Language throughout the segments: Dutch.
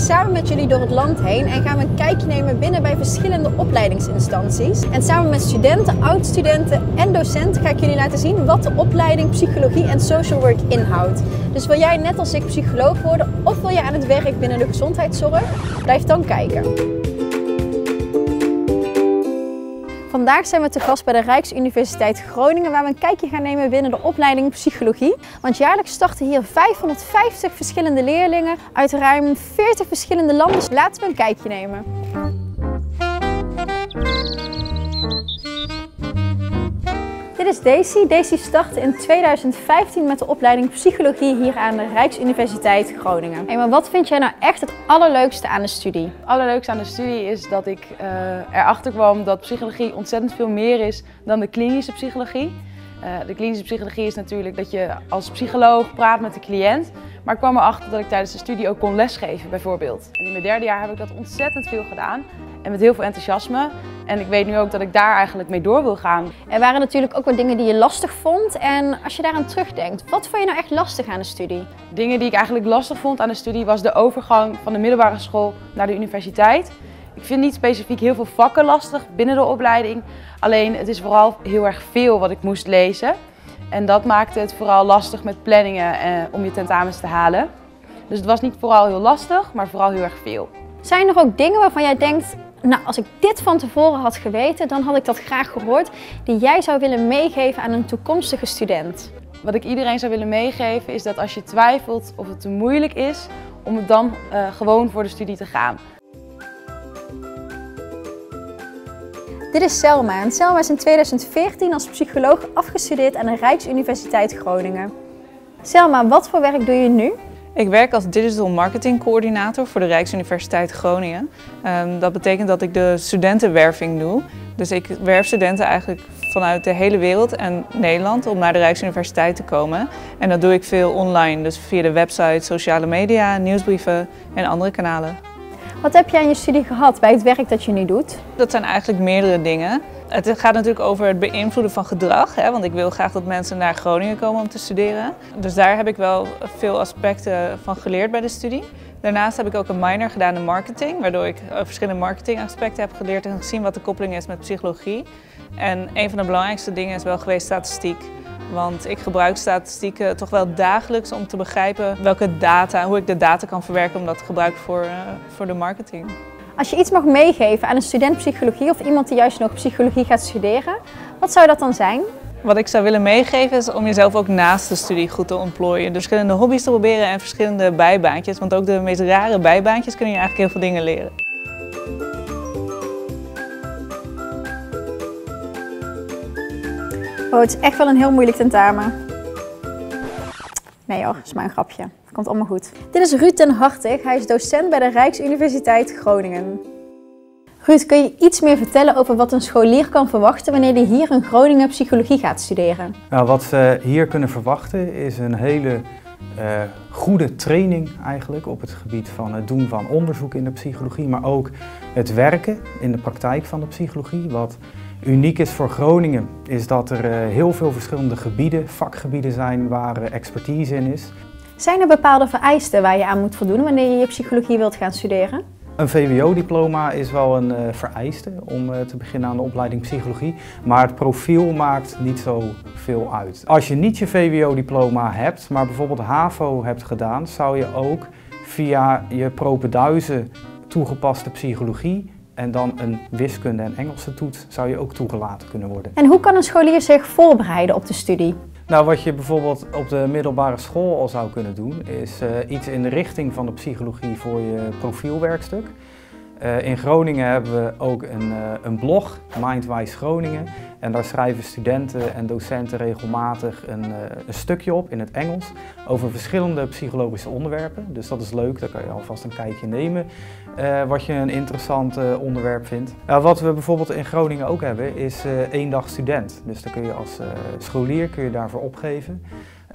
samen met jullie door het land heen en gaan we een kijkje nemen binnen bij verschillende opleidingsinstanties. En samen met studenten, oud-studenten en docenten ga ik jullie laten zien wat de opleiding psychologie en social work inhoudt. Dus wil jij net als ik psycholoog worden of wil je aan het werk binnen de gezondheidszorg? Blijf dan kijken. Vandaag zijn we te gast bij de Rijksuniversiteit Groningen, waar we een kijkje gaan nemen binnen de opleiding Psychologie. Want jaarlijks starten hier 550 verschillende leerlingen uit ruim 40 verschillende landen. Laten we een kijkje nemen. Is Daisy. Daisy startte in 2015 met de opleiding Psychologie hier aan de Rijksuniversiteit Groningen. Hey, maar wat vind jij nou echt het allerleukste aan de studie? Het allerleukste aan de studie is dat ik uh, erachter kwam dat psychologie ontzettend veel meer is dan de klinische psychologie. Uh, de klinische psychologie is natuurlijk dat je als psycholoog praat met de cliënt. Maar ik kwam erachter dat ik tijdens de studie ook kon lesgeven bijvoorbeeld. En in mijn derde jaar heb ik dat ontzettend veel gedaan. En met heel veel enthousiasme. En ik weet nu ook dat ik daar eigenlijk mee door wil gaan. Er waren natuurlijk ook wat dingen die je lastig vond. En als je daaraan terugdenkt, wat vond je nou echt lastig aan de studie? Dingen die ik eigenlijk lastig vond aan de studie was de overgang van de middelbare school naar de universiteit. Ik vind niet specifiek heel veel vakken lastig binnen de opleiding. Alleen het is vooral heel erg veel wat ik moest lezen. En dat maakte het vooral lastig met planningen eh, om je tentamens te halen. Dus het was niet vooral heel lastig, maar vooral heel erg veel. Zijn er ook dingen waarvan jij denkt, nou als ik dit van tevoren had geweten, dan had ik dat graag gehoord, die jij zou willen meegeven aan een toekomstige student? Wat ik iedereen zou willen meegeven is dat als je twijfelt of het te moeilijk is, om het dan uh, gewoon voor de studie te gaan. Dit is Selma en Selma is in 2014 als psycholoog afgestudeerd aan de Rijksuniversiteit Groningen. Selma, wat voor werk doe je nu? Ik werk als Digital Marketing Coördinator voor de Rijksuniversiteit Groningen. Um, dat betekent dat ik de studentenwerving doe. Dus ik werf studenten eigenlijk vanuit de hele wereld en Nederland om naar de Rijksuniversiteit te komen. En dat doe ik veel online, dus via de website, sociale media, nieuwsbrieven en andere kanalen. Wat heb jij aan je studie gehad bij het werk dat je nu doet? Dat zijn eigenlijk meerdere dingen. Het gaat natuurlijk over het beïnvloeden van gedrag, hè, want ik wil graag dat mensen naar Groningen komen om te studeren. Dus daar heb ik wel veel aspecten van geleerd bij de studie. Daarnaast heb ik ook een minor gedaan in marketing, waardoor ik eh, verschillende marketingaspecten heb geleerd en gezien wat de koppeling is met psychologie. En een van de belangrijkste dingen is wel geweest statistiek. Want ik gebruik statistieken toch wel dagelijks om te begrijpen welke data, hoe ik de data kan verwerken om dat te gebruiken voor, uh, voor de marketing. Als je iets mag meegeven aan een student psychologie of iemand die juist nog psychologie gaat studeren, wat zou dat dan zijn? Wat ik zou willen meegeven is om jezelf ook naast de studie goed te ontplooien. Dus verschillende hobby's te proberen en verschillende bijbaantjes. Want ook de meest rare bijbaantjes kunnen je eigenlijk heel veel dingen leren. Oh, het is echt wel een heel moeilijk tentamen. Nee hoor, dat is maar een grapje. Komt allemaal goed. Dit is Ruud ten Hartig. Hij is docent bij de Rijksuniversiteit Groningen. Ruud, kun je iets meer vertellen over wat een scholier kan verwachten wanneer hij hier in Groningen psychologie gaat studeren? Nou, wat ze hier kunnen verwachten is een hele uh, goede training eigenlijk op het gebied van het doen van onderzoek in de psychologie, maar ook het werken in de praktijk van de psychologie. Wat uniek is voor Groningen is dat er uh, heel veel verschillende gebieden, vakgebieden zijn waar uh, expertise in is. Zijn er bepaalde vereisten waar je aan moet voldoen wanneer je je psychologie wilt gaan studeren? Een VWO-diploma is wel een uh, vereiste om uh, te beginnen aan de opleiding psychologie, maar het profiel maakt niet zo veel uit. Als je niet je VWO-diploma hebt, maar bijvoorbeeld HAVO hebt gedaan, zou je ook via je propeduizen toegepaste psychologie en dan een wiskunde- en Engelse toets zou je ook toegelaten kunnen worden. En hoe kan een scholier zich voorbereiden op de studie? Nou, wat je bijvoorbeeld op de middelbare school al zou kunnen doen, is uh, iets in de richting van de psychologie voor je profielwerkstuk. Uh, in Groningen hebben we ook een, uh, een blog, Mindwise Groningen. En daar schrijven studenten en docenten regelmatig een, uh, een, stukje op in het Engels over verschillende psychologische onderwerpen. Dus dat is leuk, daar kan je alvast een kijkje nemen wat je een interessant onderwerp vindt. Wat we bijvoorbeeld in Groningen ook hebben is één dag student. Dus daar kun je als scholier kun je daarvoor opgeven.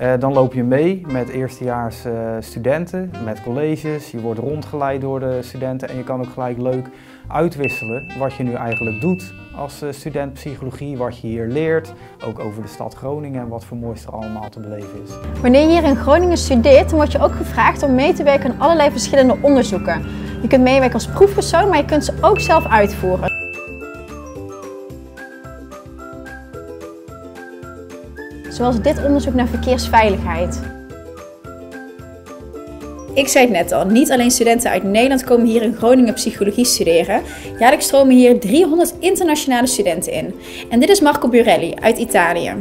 Uh, dan loop je mee met eerstejaars uh, studenten, met colleges. Je wordt rondgeleid door de studenten en je kan ook gelijk leuk uitwisselen wat je nu eigenlijk doet als uh, student psychologie, wat je hier leert, ook over de stad Groningen en wat voor moois er allemaal te beleven is. Wanneer je hier in Groningen studeert, dan word je ook gevraagd om mee te werken aan allerlei verschillende onderzoeken. Je kunt meewerken als proefpersoon, maar je kunt ze ook zelf uitvoeren. Zoals dit onderzoek naar verkeersveiligheid. Ik zei het net al, niet alleen studenten uit Nederland komen hier in Groningen psychologie studeren. Jaarlijks stromen hier 300 internationale studenten in. En dit is Marco Burelli uit Italië.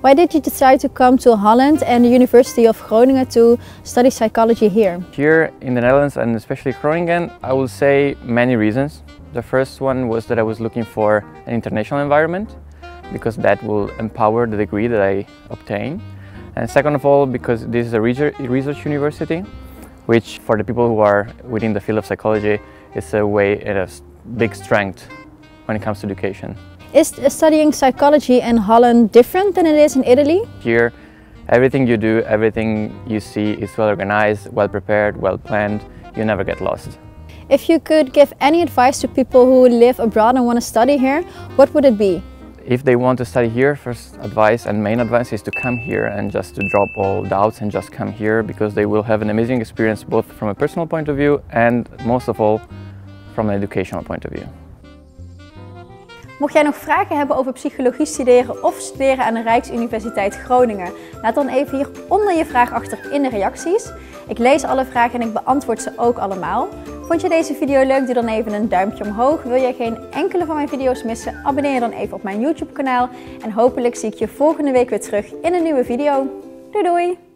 Why did you decide to come to Holland and the University of Groningen to study psychology here? Here in the Netherlands and especially Groningen, I will say many reasons. The first one was that I was looking for an international environment because that will empower the degree that I obtain. And second of all, because this is a research university, which for the people who are within the field of psychology is a way, it has big strength when it comes to education. Is studying psychology in Holland different than it is in Italy? Here, everything you do, everything you see is well organized, well prepared, well planned. You never get lost. If you could give any advice to people who live abroad and want to study here, what would it be? If they want to study here, first advice and main advice is to come here and just to drop all doubts and just come here because they will have an amazing experience both from a personal point of view and most of all from an educational point of view. Mocht jij nog vragen hebben over psychologie studeren of studeren aan de Rijksuniversiteit Groningen, laat dan even hieronder je vraag achter in de reacties. Ik lees alle vragen en ik beantwoord ze ook allemaal. Vond je deze video leuk? Doe dan even een duimpje omhoog. Wil jij geen enkele van mijn video's missen? Abonneer je dan even op mijn YouTube kanaal. En hopelijk zie ik je volgende week weer terug in een nieuwe video. Doei doei!